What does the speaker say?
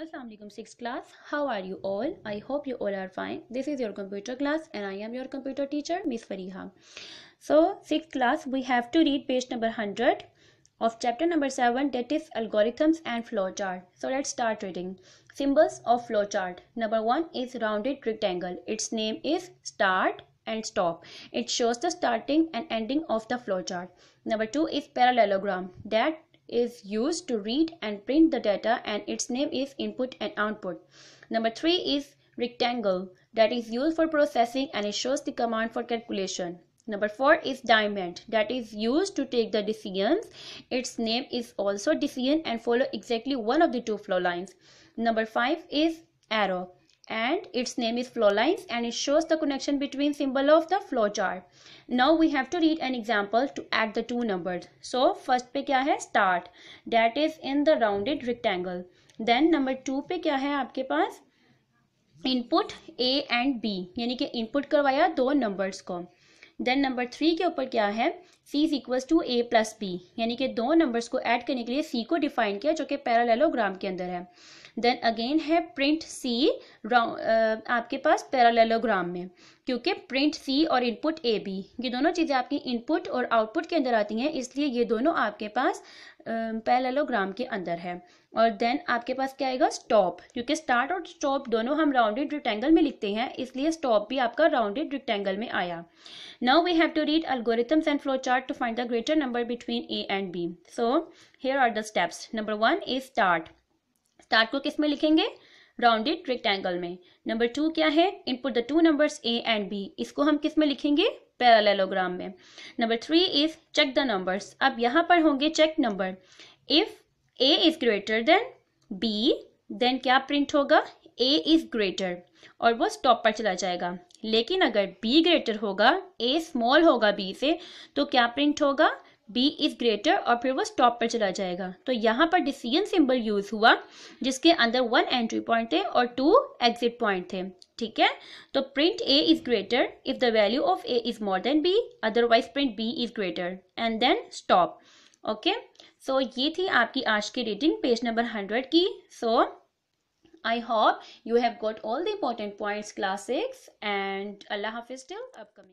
Assalamualaikum 6th class. How are you all? I hope you all are fine. This is your computer class and I am your computer teacher Miss Fariha. So 6th class we have to read page number 100 of chapter number 7 that is algorithms and flowchart. So let's start reading. Symbols of flowchart. Number 1 is rounded rectangle. Its name is start and stop. It shows the starting and ending of the flowchart. Number 2 is parallelogram. That is used to read and print the data and its name is input and output. Number three is rectangle that is used for processing and it shows the command for calculation. Number four is diamond that is used to take the decisions. Its name is also decision and follow exactly one of the two flow lines. Number five is arrow and its name is flow lines and it shows the connection between symbol of the flow chart. Now we have to read an example to add the two numbers. So first पे क्या है start that is in the rounded rectangle. Then number two पे क्या है आपके पास input a and b यानी कि इनपुट करवाया दो नंबर्स को देन नंबर थ्री के ऊपर क्या है c is equals to a plus b यानी कि दो नंबर्स को ऐड करने के लिए सी को डिफाइन किया जो कि पैरालेलोग्राम के अंदर है देन अगेन है प्रिंट सी आपके पास पैरालेलोग्राम में। क्योंकि प्रिंट सी और इनपुट ए बी ये दोनों चीज़ें आपकी इनपुट और आउटपुट के अंदर आती हैं, इसलिए ये दोनों आपके पास पैरेललोग्राम के अंदर है। और देन आपके पास क्या आएगा? स्टॉप क्योंकि स्टार्ट और स्टॉप दोनों हम राउंडेड रिक्टेंगल में लिखते हैं, इसलिए स्टॉप भी आपका राउंडेड रिक्टेंगल में आया। Now we have to read algorithms and flow chart to find the greater number between a and b so here are the steps number one is start start को किसमें लिखेंगे? Rounded rectangle में। Number two क्या है? Input the two numbers a and b इसको हम किसमें लिखेंगे? पैरालेलोग्राम में। Number three is check the numbers अब यहाँ पर होंगे check number if a is greater than b then क्या प्रिंट होगा? ए इज़ ग्रेटर और वो स्टॉप पर चला जाएगा। लेकिन अगर बी ग्रेटर होगा ए स्मॉल होगा बी से तो क्या प्रिंट होगा? बी इज़ ग्रेटर और फिर वो स्टॉप पर चला जाएगा। तो यहाँ पर डिसीज़न सिंबल यूज़ हुआ, जिसके अंदर वन एंट्री पॉइंट थे और टू एग्जिट पॉइंट थे ठीक है? तो print A is greater if the value of A is more than B otherwise print B is greater and then stop okay so ये थी आपकी आज की रीडिंग पेज नंबर हंड्रेड की। So I hope you have got all the important points class six and अल्लाह हाफिज till upcoming